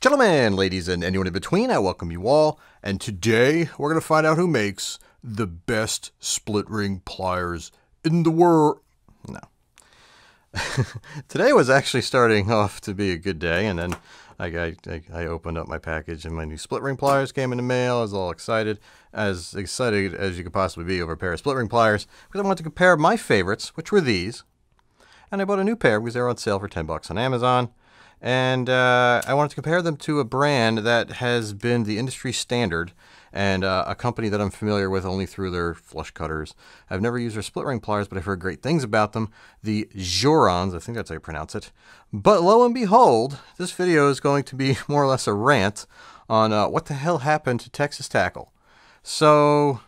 Gentlemen, ladies, and anyone in between, I welcome you all. And today we're going to find out who makes the best split ring pliers in the world. No. today was actually starting off to be a good day, and then I, I, I opened up my package and my new split ring pliers came in the mail. I was all excited, as excited as you could possibly be over a pair of split ring pliers, because I wanted to compare my favorites, which were these. And I bought a new pair because they were on sale for 10 bucks on Amazon and uh, I wanted to compare them to a brand that has been the industry standard and uh, a company that I'm familiar with only through their flush cutters. I've never used their split ring pliers, but I've heard great things about them. The Xurons, I think that's how you pronounce it. But lo and behold, this video is going to be more or less a rant on uh, what the hell happened to Texas Tackle. So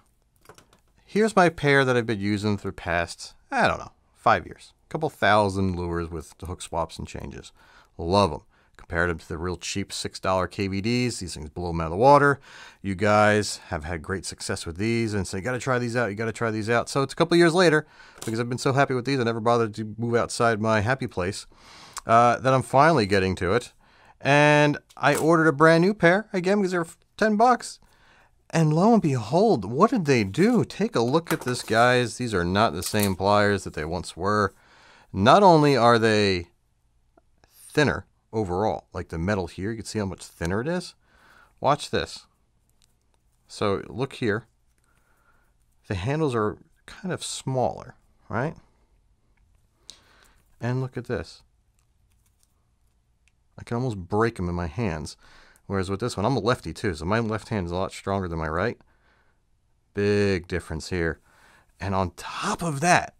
here's my pair that I've been using for the past, I don't know, five years. A couple thousand lures with hook swaps and changes. Love them. Compared them to the real cheap $6 KVDs. These things blow them out of the water. You guys have had great success with these and say, you got to try these out. You got to try these out. So it's a couple years later because I've been so happy with these. I never bothered to move outside my happy place uh, that I'm finally getting to it. And I ordered a brand new pair again because they're 10 bucks. And lo and behold, what did they do? Take a look at this, guys. These are not the same pliers that they once were. Not only are they thinner overall. Like the metal here, you can see how much thinner it is. Watch this. So look here. The handles are kind of smaller, right? And look at this. I can almost break them in my hands. Whereas with this one, I'm a lefty too, so my left hand is a lot stronger than my right. Big difference here. And on top of that,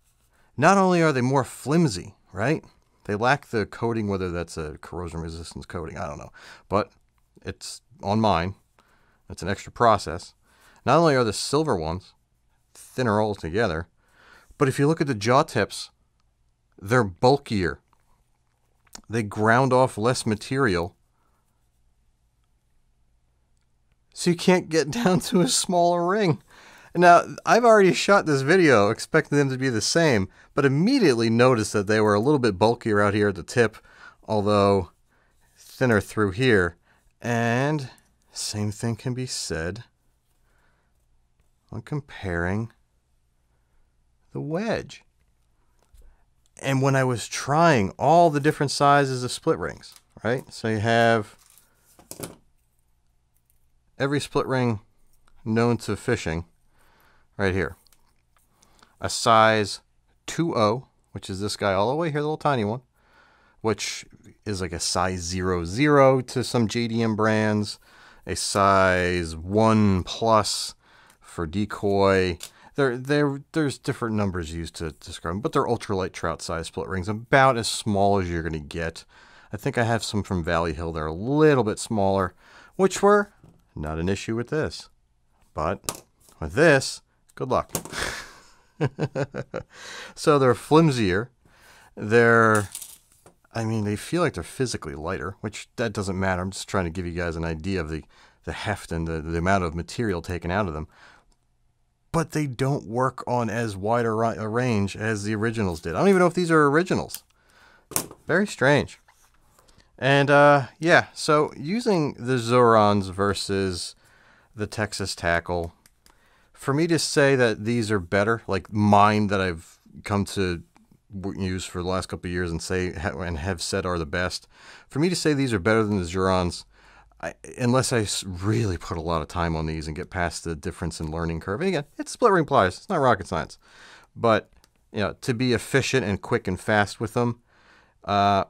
not only are they more flimsy, right? They lack the coating, whether that's a corrosion resistance coating, I don't know. But it's on mine. It's an extra process. Not only are the silver ones thinner altogether, but if you look at the jaw tips, they're bulkier. They ground off less material. So you can't get down to a smaller ring. Now, I've already shot this video expecting them to be the same, but immediately noticed that they were a little bit bulkier out here at the tip, although thinner through here. And same thing can be said when comparing the wedge. And when I was trying all the different sizes of split rings, right? So you have every split ring known to fishing right here. A size 2O, which is this guy all the way here, the little tiny one, which is like a size 00 to some JDM brands, a size 1 plus for decoy. There, there, there's different numbers used to describe them, but they're ultralight trout size split rings, about as small as you're going to get. I think I have some from Valley Hill. They're a little bit smaller, which were not an issue with this. But with this, Good luck. so they're flimsier. They're, I mean, they feel like they're physically lighter, which that doesn't matter. I'm just trying to give you guys an idea of the, the heft and the, the amount of material taken out of them. But they don't work on as wide a range as the originals did. I don't even know if these are originals. Very strange. And uh, yeah, so using the Xurons versus the Texas Tackle for me to say that these are better, like mine that I've come to use for the last couple of years and say and have said are the best, for me to say these are better than the Xurons, I, unless I really put a lot of time on these and get past the difference in learning curve. And again, it's split ring pliers. It's not rocket science, but you know, to be efficient and quick and fast with them, uh,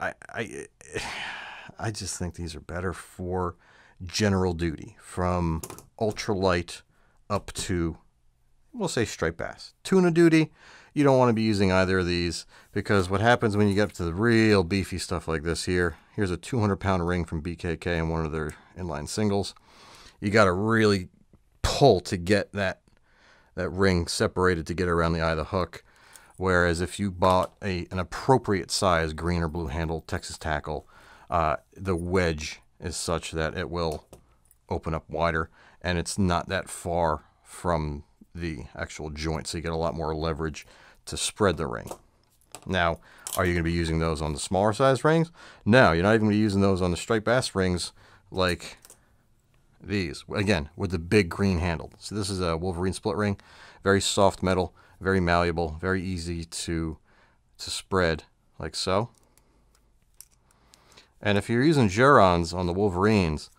I, I, I just think these are better for general duty from ultralight up to, we'll say striped bass. Tuna duty, you don't want to be using either of these because what happens when you get to the real beefy stuff like this here, here's a 200 pound ring from BKK and one of their inline singles. You got to really pull to get that that ring separated to get around the eye of the hook. Whereas if you bought a an appropriate size green or blue handle Texas tackle, uh, the wedge is such that it will open up wider and it's not that far from the actual joint, so you get a lot more leverage to spread the ring. Now, are you going to be using those on the smaller size rings? No, you're not even going to be using those on the striped bass rings like these. Again, with the big green handle. So this is a Wolverine split ring. Very soft metal, very malleable, very easy to, to spread like so. And if you're using Xurons on the Wolverines,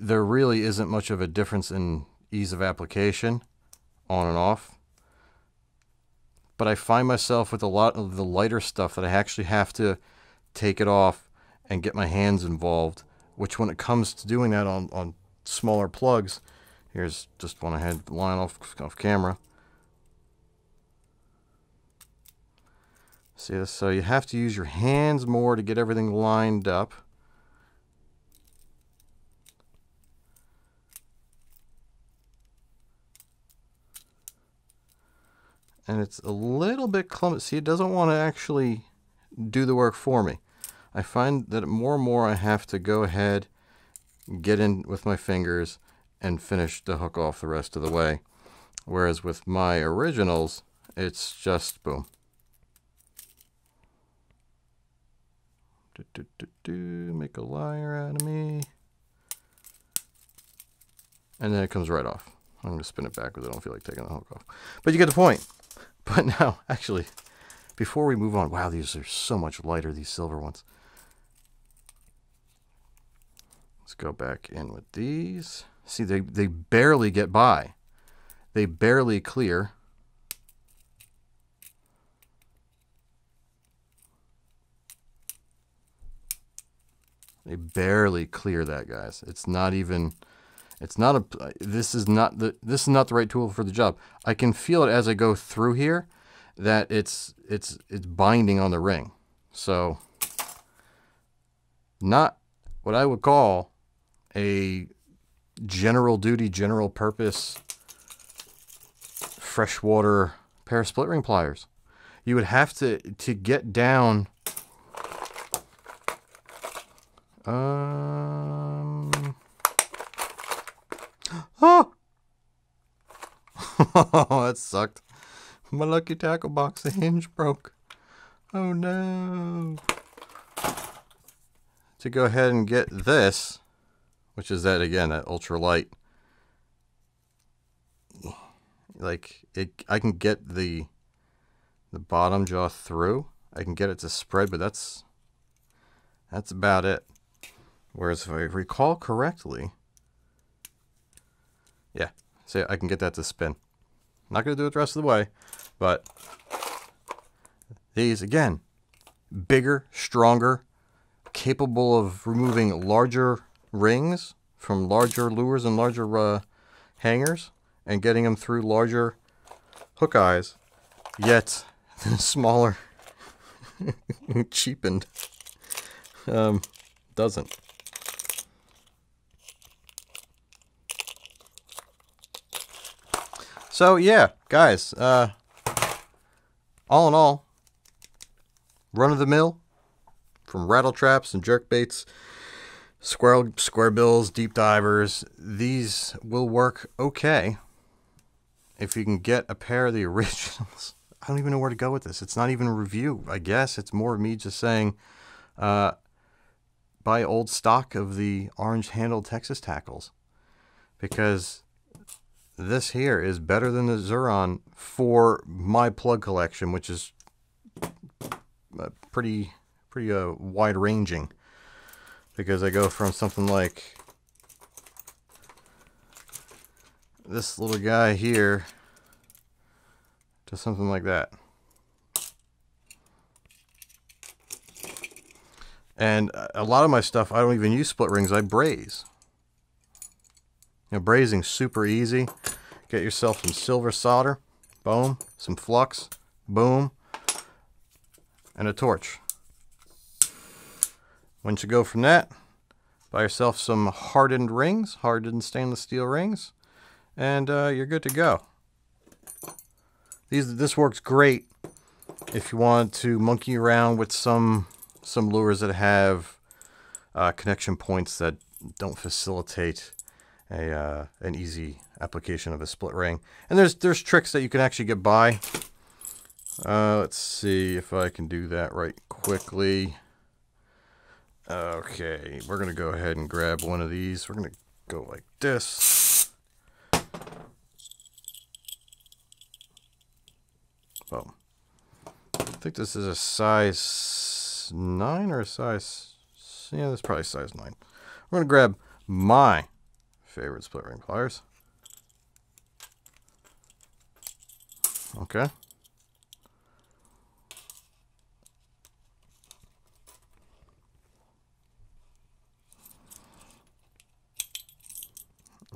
there really isn't much of a difference in ease of application on and off. But I find myself with a lot of the lighter stuff that I actually have to take it off and get my hands involved, which when it comes to doing that on, on smaller plugs, here's just one I had line off, off camera. See this? So you have to use your hands more to get everything lined up. And it's a little bit clumsy. See, it doesn't want to actually do the work for me. I find that more and more I have to go ahead, get in with my fingers, and finish the hook off the rest of the way. Whereas with my originals, it's just boom. Do, do, do, do, make a liar out of me. And then it comes right off. I'm going to spin it back because I don't feel like taking the hook off. But you get the point. But now, actually, before we move on, wow, these are so much lighter, these silver ones. Let's go back in with these. See, they, they barely get by. They barely clear. They barely clear that, guys. It's not even, it's not a, this is not the, this is not the right tool for the job. I can feel it as I go through here that it's, it's, it's binding on the ring. So not what I would call a general duty, general purpose freshwater pair of split ring pliers. You would have to, to get down Um. Oh! oh, that sucked. My lucky tackle box, the hinge broke. Oh no. To go ahead and get this, which is that again, that ultra light. Like it, I can get the the bottom jaw through. I can get it to spread, but that's that's about it. Whereas if I recall correctly, yeah, see, I can get that to spin. not going to do it the rest of the way, but these, again, bigger, stronger, capable of removing larger rings from larger lures and larger uh, hangers and getting them through larger hook eyes, yet smaller, cheapened, um, doesn't. So yeah, guys, uh, all in all, run of the mill from rattle traps and jerk baits, square square bills, deep divers. These will work okay if you can get a pair of the originals. I don't even know where to go with this. It's not even a review. I guess it's more of me just saying, uh, buy old stock of the orange handled Texas tackles because this here is better than the Xuron for my plug collection, which is uh, pretty pretty uh, wide ranging because I go from something like this little guy here to something like that. And a lot of my stuff, I don't even use split rings. I braze. You know, brazing super easy. Get yourself some silver solder, boom, some flux, boom, and a torch. Once you go from that, buy yourself some hardened rings, hardened stainless steel rings, and uh, you're good to go. These This works great if you want to monkey around with some some lures that have uh, connection points that don't facilitate a uh, an easy application of a split ring. And there's there's tricks that you can actually get by Uh, let's see if I can do that right quickly. Okay, we're to go ahead and grab one of these. We're to go like this. Boom. I think this is a size 9 or a size... Yeah, that's probably size 9. We're going to grab my favorite split ring pliers. Okay.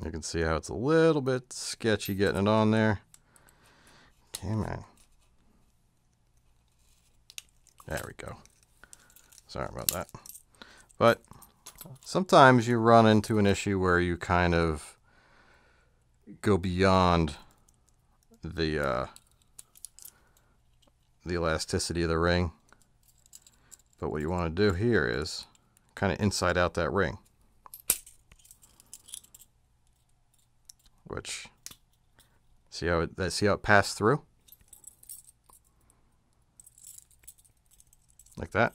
You can see how it's a little bit sketchy getting it on there. Come on. There we go. Sorry about that. But sometimes you run into an issue where you kind of go beyond the uh, the elasticity of the ring. But what you want to do here is kind of inside out that ring. Which, see how it, see how it passed through? Like that.